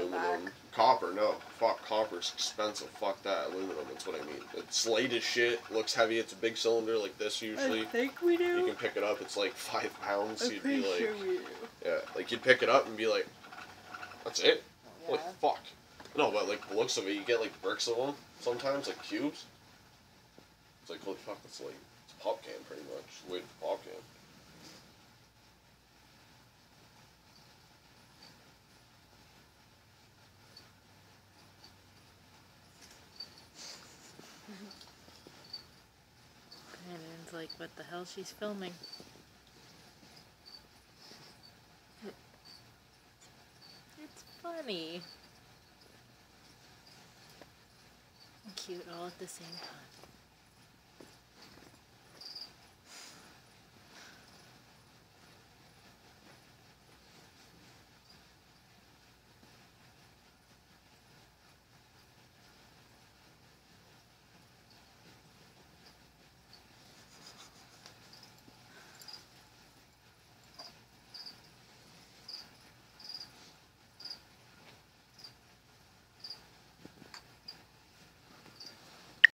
aluminum. Copper, no. Fuck, copper's expensive. Fuck that. Aluminum, that's what I mean. It's light as shit, looks heavy, it's a big cylinder like this usually. I think we do. You can pick it up, it's like five pounds. I'm you'd pretty be like, sure we do. yeah, like you'd pick it up and be like, that's it? Oh, holy Yeah. fuck. No, but like the looks of it, you get like bricks of them sometimes, like cubes. It's like, holy fuck, that's like, it's a pop can pretty much. A pop can. Brandon's like, what the hell she's filming? It's funny. Cute all at the same time.